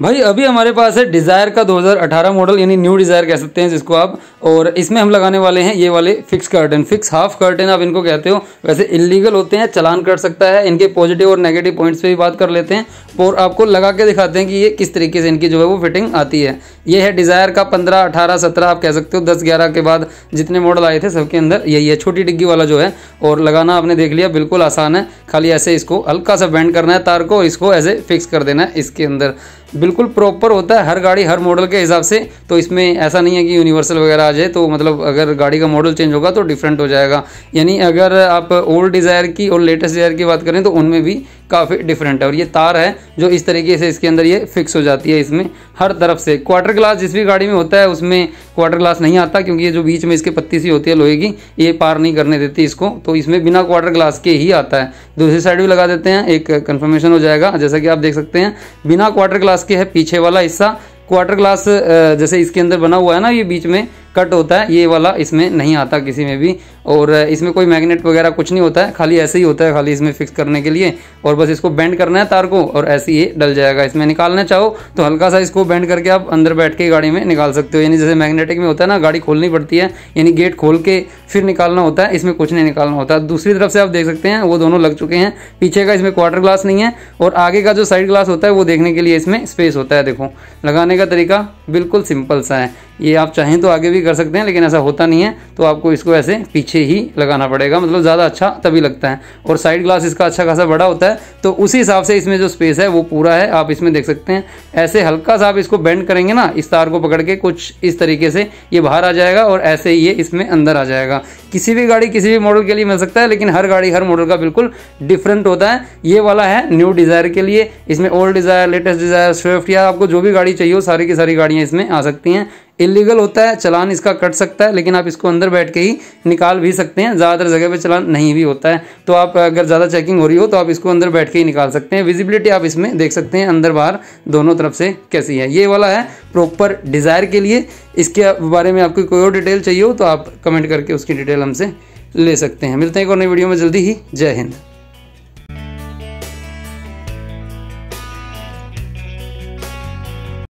भाई, अभी हमारे पास है डिज़ायर का 2018 मॉडल यानी न्यू डिज़ायर कह सकते हैं जिसको आप। और इसमें हम लगाने वाले हैं ये वाले fix curtain fix half curtain आप इनको कहते हो। वैसे इलीगल होते हैं, चलान कट सकता है। इनके पॉजिटिव और नेगेटिव पॉइंट्स पे भी बात कर लेते हैं। और आपको लगा के दिखाते हैं कि ये किस तरीके से इनकी जो है वो फिटिंग आती है। ये है डिज़ायर का पंद्रह, अठारह, सत्रह, आप कह सकते हो, दस, ग्यारह के बाद जितने मॉडल आए थे सबके अंदर यही है। छोटी डिग्गी वाला जो है, और लगाना आपने देख लिया, बिल्कुल आसान है। खाली ऐसे इसको हल्का सा बैंड करना है, तार को इसको ऐसे फिक्स कर देना है इसके अंदर। बिल्कुल प्रॉपर होता है, हर गाड़ी हर मॉडल के हिसाब से। तो इसमें ऐसा नहीं है कि यूनिवर्सल वगैरह आ जाए तो मतलब अगर गाड़ी का मॉडल चेंज होगा तो डिफरेंट हो जाएगा। यानी अगर आप ओल्ड डिज़ायर की और लेटेस्ट डिज़ायर की बात करें तो उनमें भी काफ़ी डिफरेंट है और ये तार है जो इस तरीके से इसके अंदर ये फिक्स हो जाती है इसमें, हर तरफ़ से। क्वार्टर ग्लास जिस भी गाड़ी में होता है, उसमें क्वार्टर ग्लास नहीं आता क्योंकि ये जो बीच में इसके पत्ती सी होती है लोहे की, ये पार नहीं करने देती इसको। तो इसमें बिना क्वार्टर ग्लास के ही आता है। दूसरी साइड भी लगा देते हैं, एक कन्फर्मेशन हो जाएगा। जैसा कि आप देख सकते हैं, बिना क्वार्टर ग्लास के है पीछे वाला हिस्सा। क्वार्टर ग्लास जैसे इसके अंदर बना हुआ है ना ये बीच में कट होता है, ये वाला इसमें नहीं आता किसी में भी। और इसमें कोई मैग्नेट वगैरह कुछ नहीं होता है, खाली ऐसे ही होता है, खाली इसमें फिक्स करने के लिए। और बस इसको बेंड करना है तार को, और ऐसे ही डल जाएगा। इसमें निकालना चाहो तो हल्का सा इसको बेंड करके आप अंदर बैठ के गाड़ी में निकाल सकते हो। यानी जैसे मैग्नेटिक में होता है ना, गाड़ी खोलनी पड़ती है, यानी गेट खोल के फिर निकालना होता है, इसमें कुछ नहीं निकालना होता। दूसरी तरफ़ से आप देख सकते हैं, वो दोनों लग चुके हैं। पीछे का इसमें क्वार्टर ग्लास नहीं है, और आगे का जो साइड ग्लास होता है, वो देखने के लिए इसमें स्पेस होता है। देखो, लगाने का तरीका बिल्कुल सिंपल सा है। ये आप चाहें तो आगे भी कर सकते हैं, लेकिन ऐसा होता नहीं है तो आपको इसको ऐसे पीछे ही लगाना पड़ेगा। मतलब ज़्यादा अच्छा तभी लगता है। और साइड ग्लास इसका अच्छा खासा बड़ा होता है तो उसी हिसाब से इसमें जो स्पेस है, वो पूरा है, आप इसमें देख सकते हैं। ऐसे हल्का सा आप इसको बेंड करेंगे ना, इस तार को पकड़ के कुछ इस तरीके से ये बाहर आ जाएगा, और ऐसे ही ये इसमें अंदर आ जाएगा। किसी भी गाड़ी किसी भी मॉडल के लिए मिल सकता है, लेकिन हर गाड़ी, हर मॉडल का बिल्कुल डिफरेंट होता है। ये वाला है न्यू डिज़ायर के लिए। इसमें old Dzire latest Dzire Swift या आपको जो भी गाड़ी चाहिए हो सारी की सारी गाड़ियाँ इसमें आ सकती हैं। इलीगल होता है, चलान इसका कट सकता है, लेकिन आप इसको अंदर बैठ के ही निकाल भी सकते हैं। ज़्यादातर जगह पे चलान नहीं भी होता है। तो आप अगर ज़्यादा चेकिंग हो रही हो तो आप इसको अंदर बैठ के ही निकाल सकते हैं। विजिबिलिटी आप इसमें देख सकते हैं अंदर बाहर, दोनों तरफ़ से कैसी है। ये वाला है प्रॉपर डिज़ायर के लिए। इसके बारे में आपको कोई और डिटेल चाहिए हो तो आप कमेंट करके उसकी डिटेल हमसे ले सकते हैं। मिलते हैं एक और नई वीडियो में। जल्दी ही। जय हिंद।